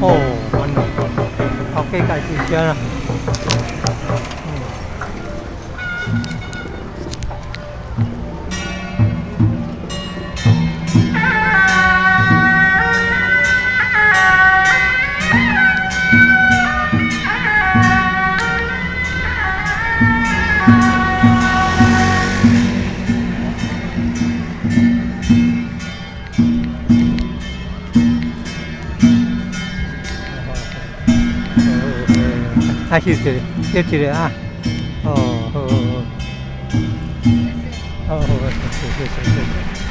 โอ้มันเอาใกล้ๆอีกเยอะนะ 啊，谢谢，谢谢啊。哦，好好好。哦，好，谢谢谢谢谢谢。